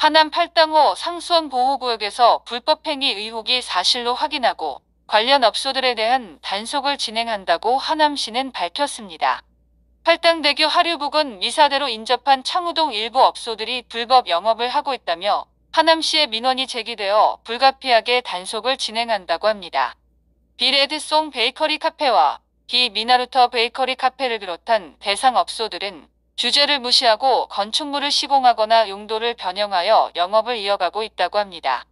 하남 팔당호 상수원 보호구역에서 불법행위 의혹이 사실로 확인하고 관련 업소들에 대한 단속을 진행한다고 하남시는 밝혔습니다. 팔당대교 하류 부근 미사대로 인접한 창우동 일부 업소들이 불법 영업을 하고 있다며 하남시에 민원이 제기되어 불가피하게 단속을 진행한다고 합니다. 비레드송 베이커리 카페와 비미나루터 베이커리 카페를 비롯한 대상 업소들은 주제를 무시하고 건축물을 시공하거나 용도를 변형하여 영업을 이어가고 있다고 합니다.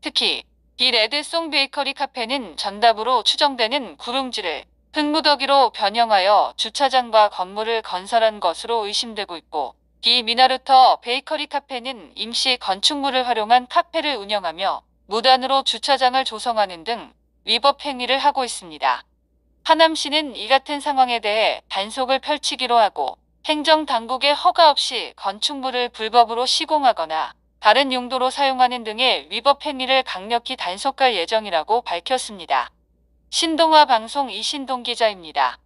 특히 비레드송 베이커리 카페는 전답으로 추정되는 구름지를 흙무더기로 변형하여 주차장과 건물을 건설한 것으로 의심되고 있고 비미나루터 베이커리 카페는 임시 건축물을 활용한 카페를 운영하며 무단으로 주차장을 조성하는 등 위법 행위를 하고 있습니다. 하남시는 이 같은 상황에 대해 단속을 펼치기로 하고 행정당국의 허가 없이 건축물을 불법으로 시공하거나 다른 용도로 사용하는 등의 위법 행위를 강력히 단속할 예정이라고 밝혔습니다. 신동화 방송 이신동 기자입니다.